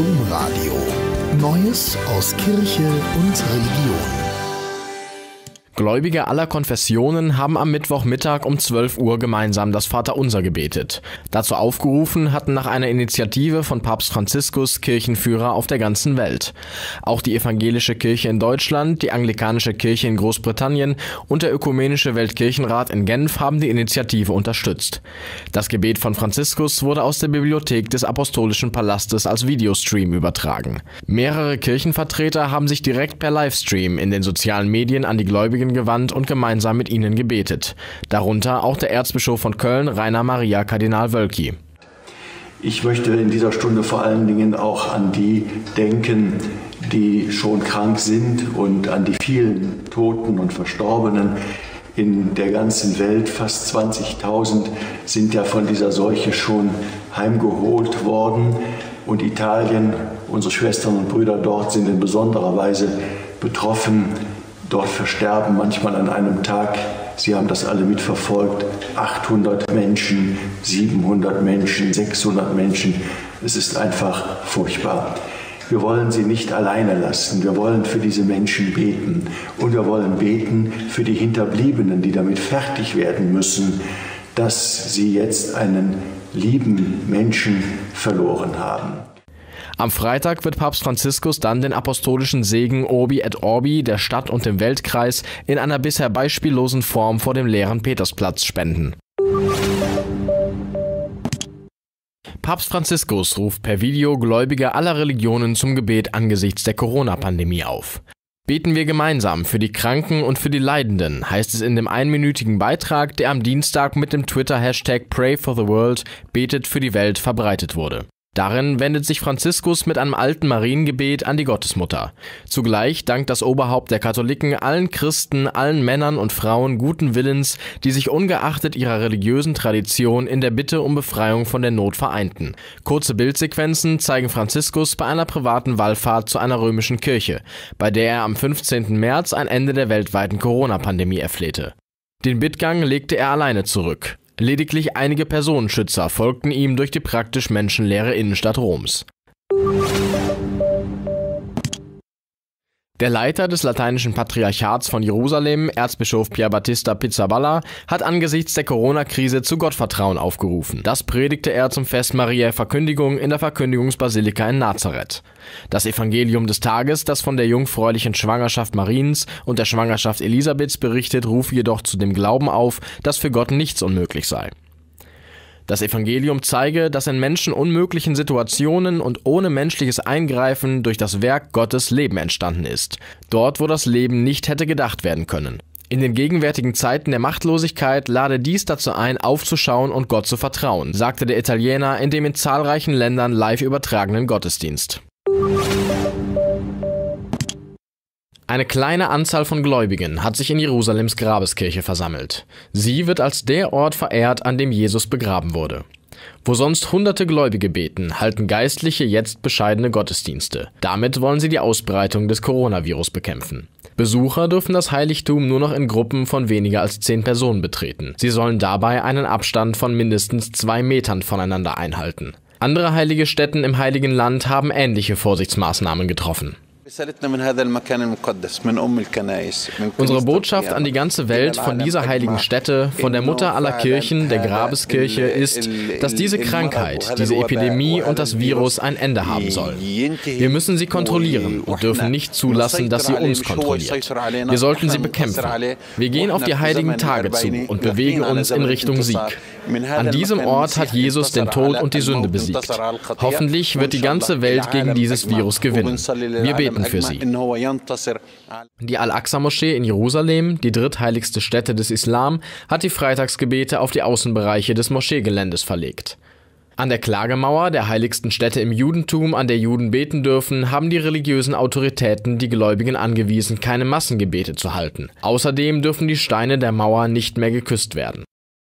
Domradio. Neues aus Kirche und Religion. Gläubige aller Konfessionen haben am Mittwochmittag um 12 Uhr gemeinsam das Vaterunser gebetet. Dazu aufgerufen hatten nach einer Initiative von Papst Franziskus Kirchenführer auf der ganzen Welt. Auch die evangelische Kirche in Deutschland, die anglikanische Kirche in Großbritannien und der ökumenische Weltkirchenrat in Genf haben die Initiative unterstützt. Das Gebet von Franziskus wurde aus der Bibliothek des Apostolischen Palastes als Videostream übertragen. Mehrere Kirchenvertreter haben sich direkt per Livestream in den sozialen Medien an die Gläubigen gewandt und gemeinsam mit ihnen gebetet. Darunter auch der Erzbischof von Köln, Rainer Maria Kardinal Wölki. Ich möchte in dieser Stunde vor allen Dingen auch an die denken, die schon krank sind und an die vielen Toten und Verstorbenen in der ganzen Welt. Fast 20.000 sind ja von dieser Seuche schon heimgeholt worden. Und Italien, unsere Schwestern und Brüder dort sind in besonderer Weise betroffen Dort versterben manchmal an einem Tag, Sie haben das alle mitverfolgt, 800 Menschen, 700 Menschen, 600 Menschen. Es ist einfach furchtbar. Wir wollen sie nicht alleine lassen. Wir wollen für diese Menschen beten. Und wir wollen beten für die Hinterbliebenen, die damit fertig werden müssen, dass sie jetzt einen lieben Menschen verloren haben. Am Freitag wird Papst Franziskus dann den apostolischen Segen Orbi et Orbi der Stadt und dem Weltkreis in einer bisher beispiellosen Form vor dem leeren Petersplatz spenden. Papst Franziskus ruft per Video Gläubige aller Religionen zum Gebet angesichts der Corona-Pandemie auf. Beten wir gemeinsam für die Kranken und für die Leidenden, heißt es in dem einminütigen Beitrag, der am Dienstag mit dem Twitter-Hashtag Pray for the World, betet für die Welt verbreitet wurde. Darin wendet sich Franziskus mit einem alten Mariengebet an die Gottesmutter. Zugleich dankt das Oberhaupt der Katholiken allen Christen, allen Männern und Frauen guten Willens, die sich ungeachtet ihrer religiösen Tradition in der Bitte um Befreiung von der Not vereinten. Kurze Bildsequenzen zeigen Franziskus bei einer privaten Wallfahrt zu einer römischen Kirche, bei der er am 15. März ein Ende der weltweiten Corona-Pandemie erflehte. Den Bittgang legte er alleine zurück. Lediglich einige Personenschützer folgten ihm durch die praktisch menschenleere Innenstadt Roms. Der Leiter des lateinischen Patriarchats von Jerusalem, Erzbischof Pier Battista Pizzaballa, hat angesichts der Corona-Krise zu Gottvertrauen aufgerufen. Das predigte er zum Fest Mariä Verkündigung in der Verkündigungsbasilika in Nazareth. Das Evangelium des Tages, das von der jungfräulichen Schwangerschaft Mariens und der Schwangerschaft Elisabeths berichtet, rufe jedoch zu dem Glauben auf, dass für Gott nichts unmöglich sei. Das Evangelium zeige, dass in Menschen unmöglichen Situationen und ohne menschliches Eingreifen durch das Werk Gottes Leben entstanden ist. Dort, wo das Leben nicht hätte gedacht werden können. In den gegenwärtigen Zeiten der Machtlosigkeit lade dies dazu ein, aufzuschauen und Gott zu vertrauen, sagte der Italiener in dem in zahlreichen Ländern live übertragenen Gottesdienst. Eine kleine Anzahl von Gläubigen hat sich in Jerusalems Grabeskirche versammelt. Sie wird als der Ort verehrt, an dem Jesus begraben wurde. Wo sonst hunderte Gläubige beten, halten Geistliche jetzt bescheidene Gottesdienste. Damit wollen sie die Ausbreitung des Coronavirus bekämpfen. Besucher dürfen das Heiligtum nur noch in Gruppen von weniger als zehn Personen betreten. Sie sollen dabei einen Abstand von mindestens zwei Metern voneinander einhalten. Andere heilige Stätten im Heiligen Land haben ähnliche Vorsichtsmaßnahmen getroffen. Unsere Botschaft an die ganze Welt von dieser heiligen Stätte, von der Mutter aller Kirchen, der Grabeskirche, ist, dass diese Krankheit, diese Epidemie und das Virus ein Ende haben soll. Wir müssen sie kontrollieren und dürfen nicht zulassen, dass sie uns kontrolliert. Wir sollten sie bekämpfen. Wir gehen auf die heiligen Tage zu und bewegen uns in Richtung Sieg. An diesem Ort hat Jesus den Tod und die Sünde besiegt. Hoffentlich wird die ganze Welt gegen dieses Virus gewinnen. Wir beten beten für sie. Die Al-Aqsa-Moschee in Jerusalem, die drittheiligste Stätte des Islam, hat die Freitagsgebete auf die Außenbereiche des Moscheegeländes verlegt. An der Klagemauer der heiligsten Stätte im Judentum, an der Juden beten dürfen, haben die religiösen Autoritäten die Gläubigen angewiesen, keine Massengebete zu halten. Außerdem dürfen die Steine der Mauer nicht mehr geküsst werden.